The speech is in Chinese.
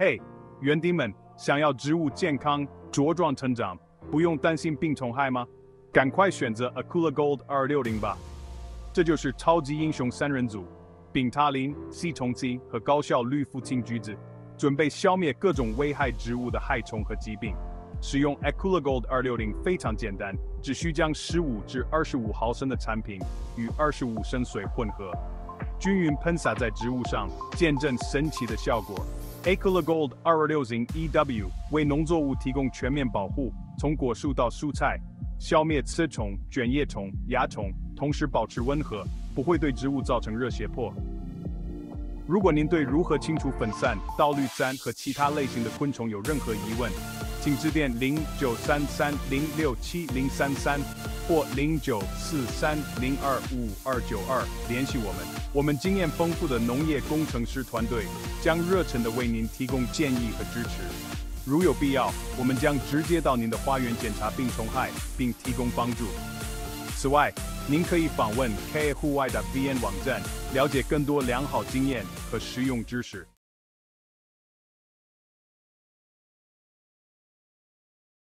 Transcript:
嘿，园丁们，想要植物健康茁壮成长，不用担心病虫害吗？赶快选择 Akula Gold 二六零吧！这就是超级英雄三人组，丙他林、烯虫基和高效氯氟氢菊酯，准备消灭各种危害植物的害虫和疾病。使用 Akula Gold 二六零非常简单，只需将十五至二十五毫升的产品与二十五升水混合，均匀喷洒在植物上，见证神奇的效果。Akula Gold 二二六零 EW 为农作物提供全面保护，从果树到蔬菜，消灭刺虫、卷叶虫、蚜虫，同时保持温和，不会对植物造成热胁迫。如果您对如何清除粉散、倒氯酸和其他类型的昆虫有任何疑问，请致电零九三三零六七零三三或零九四三零二五二九二联系我们。我们经验丰富的农业工程师团队将热忱地为您提供建议和支持。如有必要，我们将直接到您的花园检查病虫害，并提供帮助。此外，您可以访问 K 户外的 VN 网站，了解更多良好经验和实用知识。